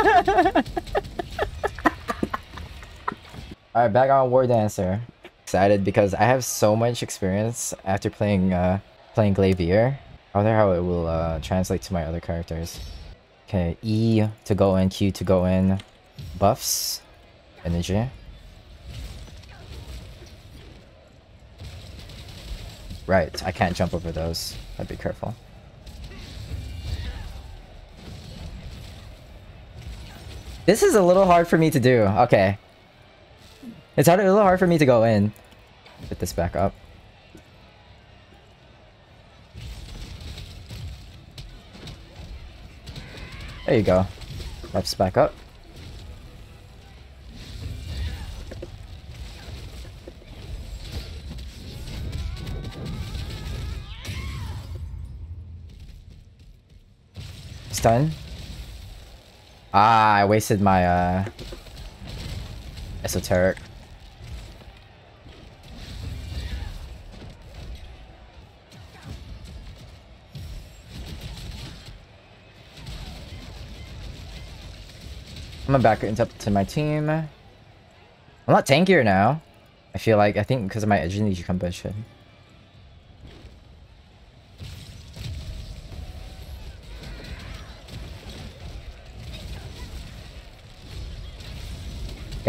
Alright, back on War Dancer. Excited because I have so much experience after playing uh playing Glaivier. I wonder how it will uh translate to my other characters. Okay, E to go in, Q to go in. Buffs. Energy. Right, I can't jump over those. I'd be careful. This is a little hard for me to do. Okay. It's hard, a little hard for me to go in. Put this back up. There you go. Left's back up. Stun. Ah, I wasted my uh esoteric. I'm gonna back up to my team. I'm not tankier now. I feel like, I think because of my agility combustion.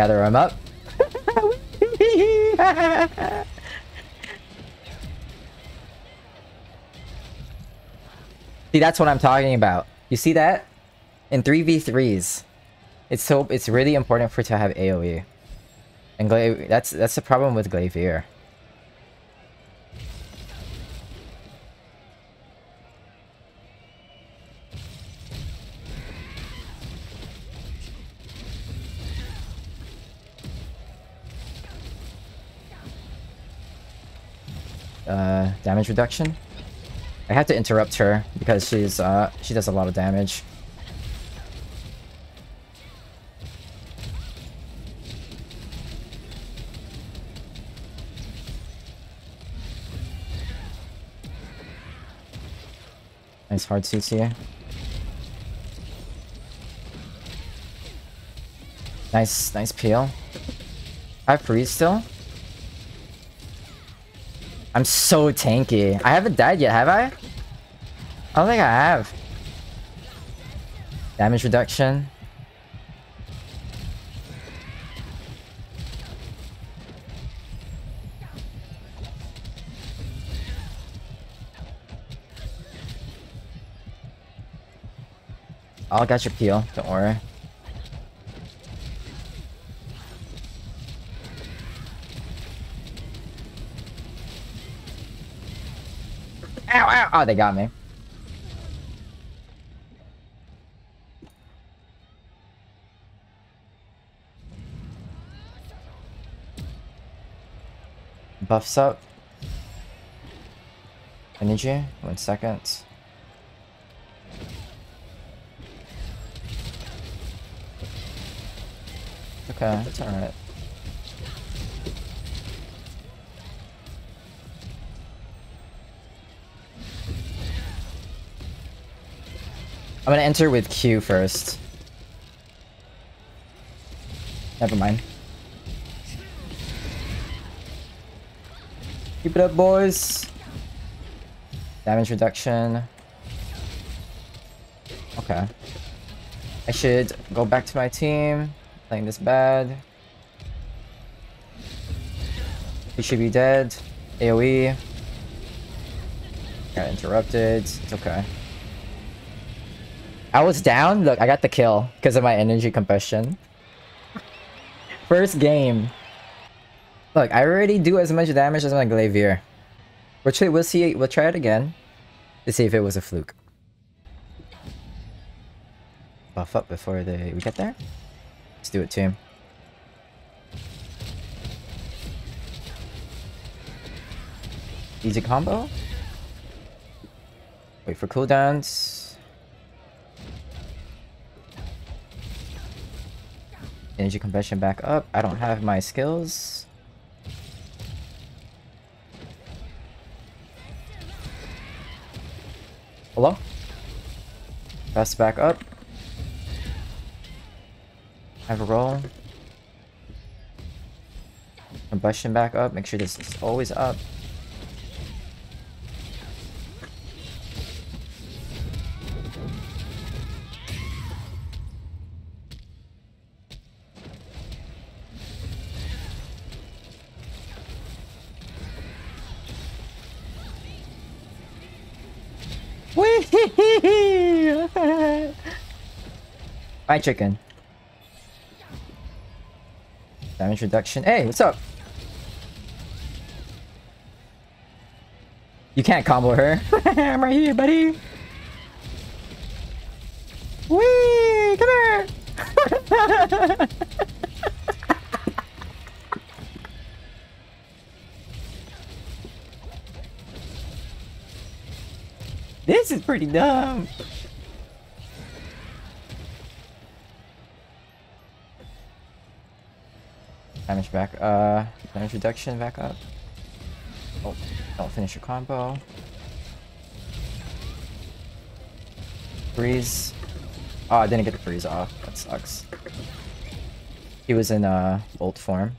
Gather them up. see, that's what I'm talking about. You see that? In 3v3s. It's so it's really important for to have AoE. And Gla that's that's the problem with Glaivier. Uh, damage reduction. I had to interrupt her because she's uh she does a lot of damage. Nice hard CC. Nice, nice peel. I have freeze still. I'm so tanky. I haven't died yet, have I? I don't think I have. Damage reduction. I'll get your peel, don't worry. Oh, they got me. Buffs up. Energy, one second. Okay, it's alright. I'm gonna enter with Q first. Never mind. Keep it up, boys. Damage reduction. Okay. I should go back to my team. Playing this bad. He should be dead. AoE. Got interrupted. It's okay. I was down. Look, I got the kill because of my energy combustion. First game. Look, I already do as much damage as my Glaivier. We'll, try, we'll see. We'll try it again to see if it was a fluke. Buff up before they we get there. Let's do it, team. Easy combo. Wait for cooldowns. Energy combustion back up. I don't have my skills. Hello? Press back up. Have a roll. Combustion back up. Make sure this is always up. Fried chicken. Damage reduction. Hey, what's up? You can't combo her. I'm right here, buddy. Wee! Come here! this is pretty dumb. Damage back, uh, damage reduction back up. Oh, don't finish your combo. Freeze. Oh, I didn't get the freeze off. That sucks. He was in, uh, bolt form.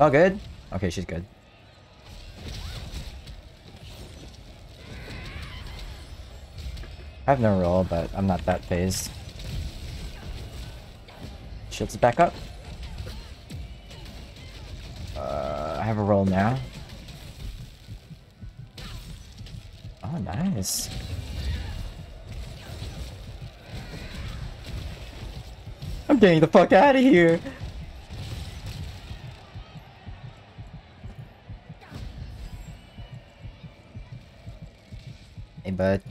Oh, good? Okay, she's good. I have no roll, but I'm not that phased. Shields back up. Uh, I have a roll now. Oh, nice. I'm getting the fuck out of here. Bud.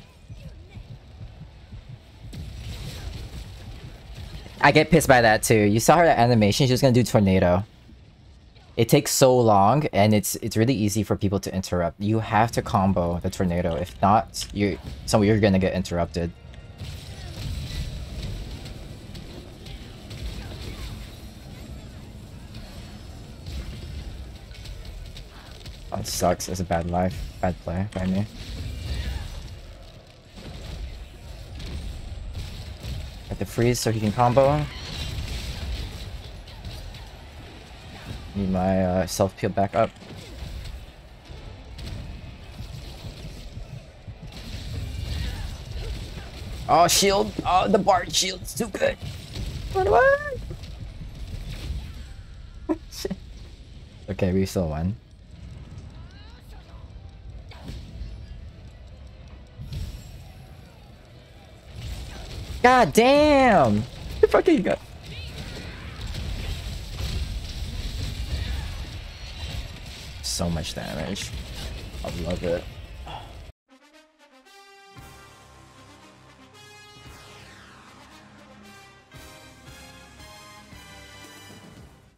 I get pissed by that too. You saw her animation, she was gonna do tornado. It takes so long and it's it's really easy for people to interrupt. You have to combo the tornado. If not, you so you're gonna get interrupted. Oh, it sucks. It's a bad life. Bad play by me. Freeze so he can combo. Need my uh, self peel back up. Oh, shield! Oh, the bard shield's too good. Run away! okay, we still won. God damn! The fucking got. So much damage. I love it.